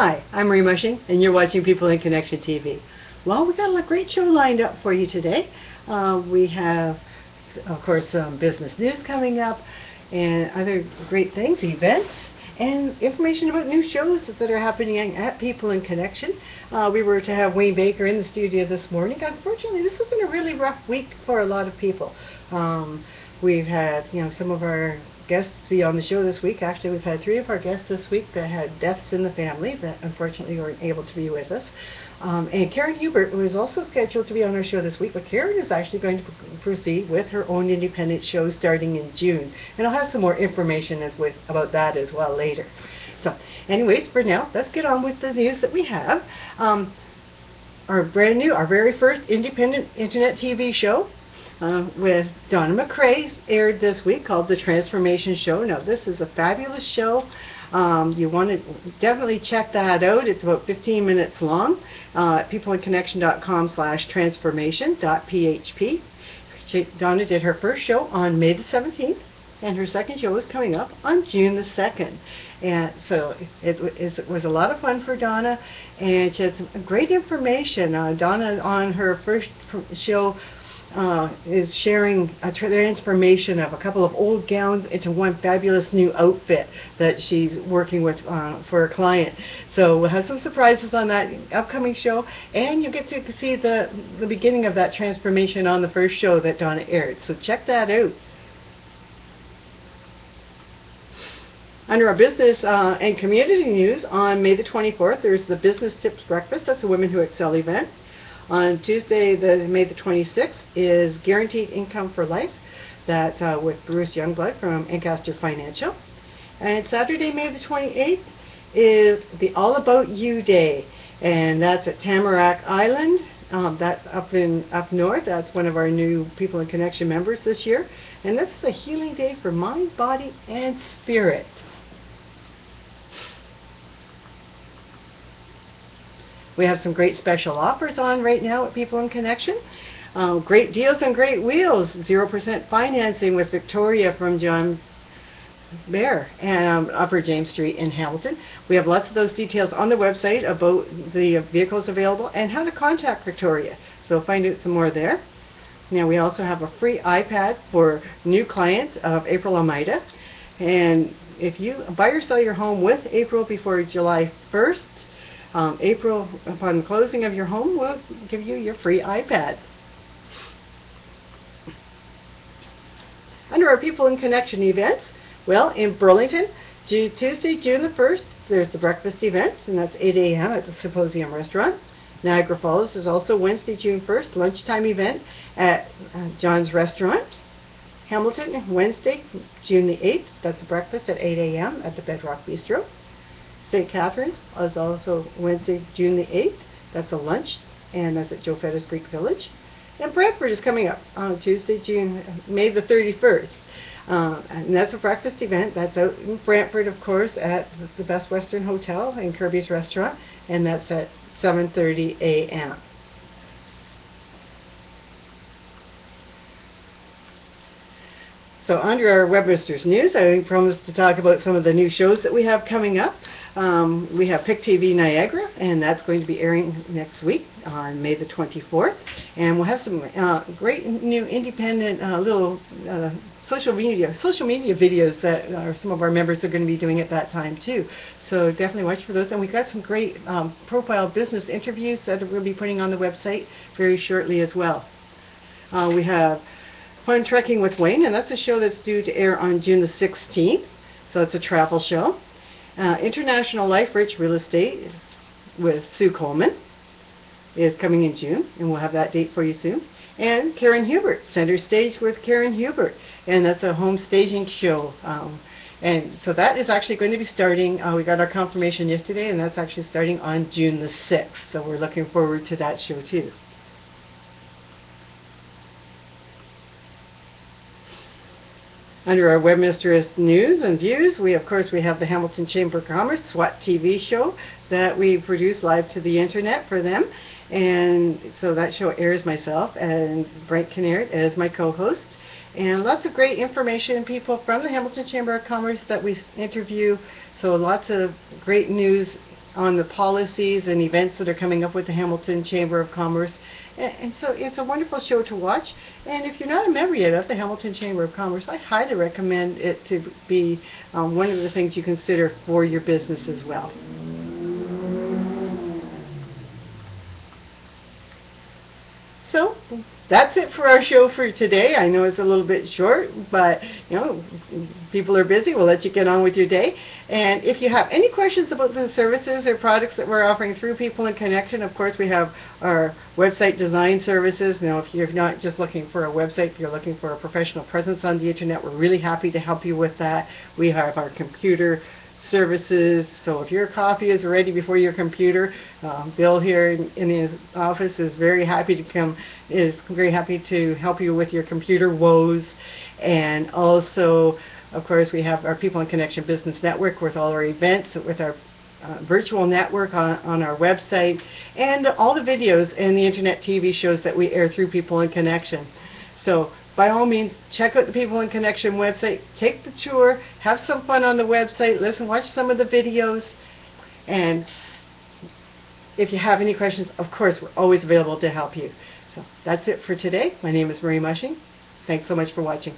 Hi, I'm Marie Mushing, and you're watching People in Connection TV. Well, we got a great show lined up for you today. Uh, we have, of course, some business news coming up, and other great things, events, and information about new shows that are happening at People in Connection. Uh, we were to have Wayne Baker in the studio this morning. Unfortunately, this has been a really rough week for a lot of people. Um, we've had, you know, some of our guests be on the show this week. Actually, we've had three of our guests this week that had deaths in the family that unfortunately weren't able to be with us. Um, and Karen Hubert was also scheduled to be on our show this week, but Karen is actually going to proceed with her own independent show starting in June. And I'll have some more information as with, about that as well later. So, anyways, for now, let's get on with the news that we have. Um, our brand new, our very first independent internet TV show uh, with Donna McCrae aired this week called The Transformation Show. Now, this is a fabulous show. Um, you want to definitely check that out. It's about 15 minutes long uh, at peopleinconnection.com slash transformation.php. Donna did her first show on May the 17th, and her second show is coming up on June the 2nd. And so it, it, it was a lot of fun for Donna, and she had some great information. Uh, Donna on her first show uh, is sharing a transformation of a couple of old gowns into one fabulous new outfit that she's working with uh, for a client. So we'll have some surprises on that upcoming show, and you'll get to see the, the beginning of that transformation on the first show that Donna aired. So check that out. Under our business uh, and community news, on May the 24th, there's the Business Tips Breakfast. That's a Women Who Excel event. On Tuesday, the May the 26th, is Guaranteed Income for Life. That's uh, with Bruce Youngblood from Ancaster Financial. And Saturday, May the 28th, is the All About You Day, and that's at Tamarack Island. Um, that's up in up north. That's one of our new People in Connection members this year, and this is a healing day for mind, body, and spirit. We have some great special offers on right now at People in Connection. Uh, great deals and great wheels. 0% financing with Victoria from John Bear and um, Upper James Street in Hamilton. We have lots of those details on the website about the vehicles available and how to contact Victoria. So find out some more there. Now we also have a free iPad for new clients of April Almeida. And if you buy or sell your home with April before July 1st, um, April, upon closing of your home, will give you your free iPad. Under our People in Connection events, well, in Burlington, Tuesday, June the 1st, there's the breakfast events, and that's 8 a.m. at the Symposium Restaurant. Niagara Falls is also Wednesday, June 1st, lunchtime event at uh, John's Restaurant. Hamilton, Wednesday, June the 8th, that's breakfast at 8 a.m. at the Bedrock Bistro. St. Catharines is also Wednesday, June the 8th. That's a lunch, and that's at Joe Fettis Greek Village. And Brantford is coming up on Tuesday, June, May the 31st. Uh, and that's a breakfast event. That's out in Brantford, of course, at the Best Western Hotel and Kirby's Restaurant, and that's at 7.30 a.m. So under our Webmasters news, I promised to talk about some of the new shows that we have coming up. Um, we have PICTV Niagara, and that's going to be airing next week on May the 24th. And we'll have some uh, great new independent uh, little uh, social media social media videos that uh, some of our members are going to be doing at that time too. So definitely watch for those. And we've got some great um, profile business interviews that we'll be putting on the website very shortly as well. Uh, we have Fun Trekking with Wayne, and that's a show that's due to air on June the 16th. So it's a travel show. Uh, International Life Rich Real Estate with Sue Coleman is coming in June, and we'll have that date for you soon. And Karen Hubert, Center Stage with Karen Hubert, and that's a home staging show. Um, and so that is actually going to be starting, uh, we got our confirmation yesterday, and that's actually starting on June the 6th. So we're looking forward to that show too. Under our Webmasters news and views, we of course we have the Hamilton Chamber of Commerce SWAT TV show that we produce live to the internet for them. And so that show airs myself and Brent Kinnaird as my co-host. And lots of great information and people from the Hamilton Chamber of Commerce that we interview. So lots of great news on the policies and events that are coming up with the Hamilton Chamber of Commerce. And, so it's a wonderful show to watch. And if you're not a member yet of the Hamilton Chamber of Commerce, I highly recommend it to be um, one of the things you consider for your business as well. So that's it for our show for today. I know it's a little bit short, but you know, people are busy. We'll let you get on with your day. And if you have any questions about the services or products that we're offering through People in Connection, of course, we have our website design services. Now, if you're not just looking for a website, if you're looking for a professional presence on the internet, we're really happy to help you with that. We have our computer services. So if your coffee is ready before your computer, uh, Bill here in, in his office is very happy to come, is very happy to help you with your computer woes. And also, of course, we have our People in Connection Business Network with all our events, with our uh, virtual network on, on our website, and all the videos and the internet TV shows that we air through People in Connection. So by all means, check out the People in Connection website, take the tour, have some fun on the website, listen, watch some of the videos, and if you have any questions, of course, we're always available to help you. So that's it for today. My name is Marie Mushing. Thanks so much for watching.